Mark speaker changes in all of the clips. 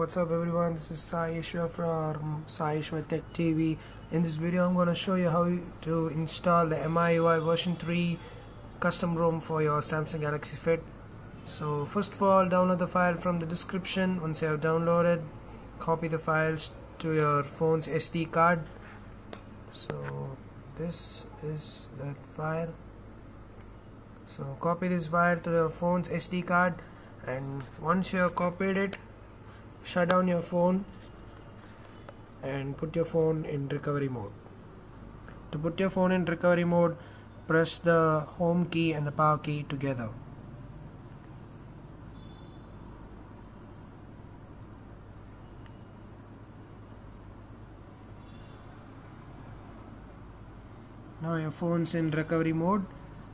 Speaker 1: what's up everyone? This is Sai from Sai Tech TV in this video I'm going to show you how to install the MIUI version 3 custom ROM for your Samsung Galaxy Fit. So first of all download the file from the description. Once you have downloaded copy the files to your phone's SD card. So this is that file. So copy this file to the phone's SD card. And once you have copied it shut down your phone and put your phone in recovery mode. To put your phone in recovery mode press the home key and the power key together. Now your phone's in recovery mode.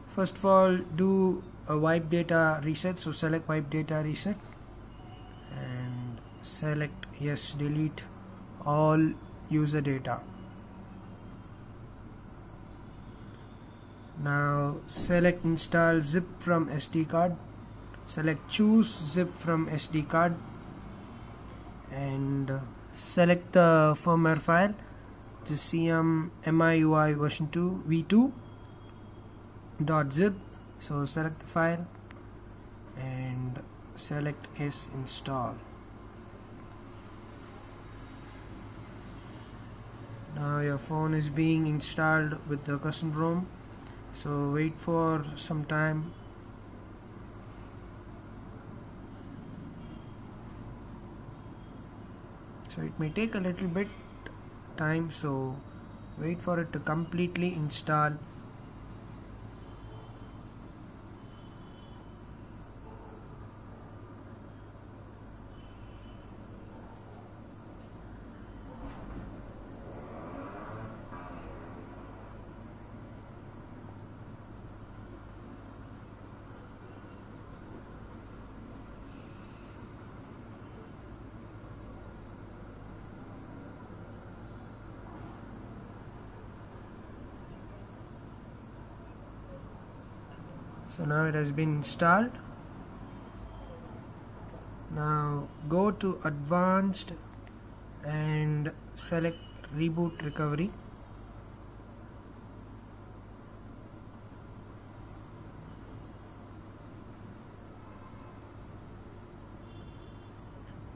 Speaker 1: First of all do a wipe data reset. So select wipe data reset select yes delete all user data. Now select install zip from SD card. Select choose zip from SD card. And uh, select the firmware file the CM MIUI version 2 v2 dot zip. So select the file and select yes install now your phone is being installed with the custom ROM. So wait for some time. So it may take a little bit time so wait for it to completely install so now it has been installed. Now go to advanced and select reboot recovery.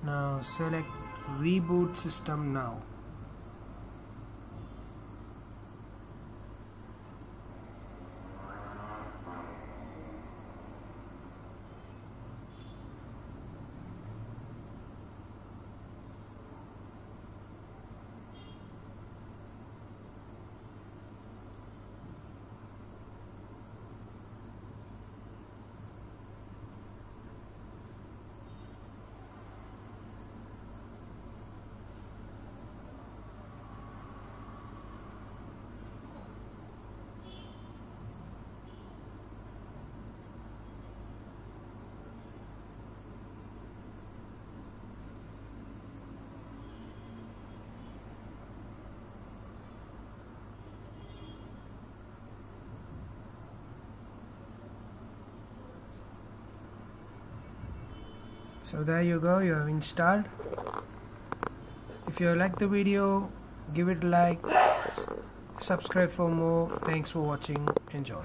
Speaker 1: Now select reboot system now so there you go you have installed. If you like the video give it a like subscribe for more. Thanks for watching. Enjoy